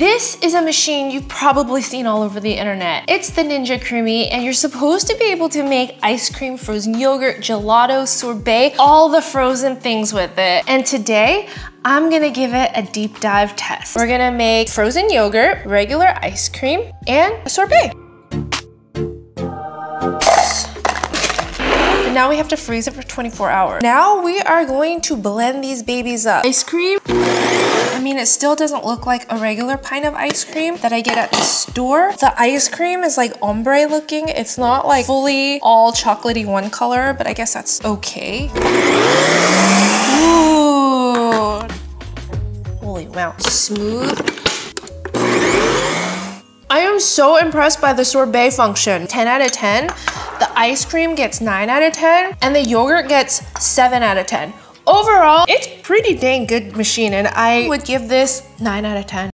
This is a machine you've probably seen all over the internet. It's the Ninja Creami and you're supposed to be able to make ice cream, frozen yogurt, gelato, sorbet, all the frozen things with it. And today, I'm gonna give it a deep dive test. We're gonna make frozen yogurt, regular ice cream, and a sorbet. And now we have to freeze it for 24 hours. Now we are going to blend these babies up. Ice cream. I mean, it still doesn't look like a regular pint of ice cream that I get at the store. The ice cream is like ombre looking. It's not like fully all chocolatey one color, but I guess that's okay. Ooh. Holy wow, smooth. I am so impressed by the sorbet function. 10 out of 10. The ice cream gets 9 out of 10 and the yogurt gets 7 out of 10. Overall, it's pretty dang good machine and I would give this 9 out of 10.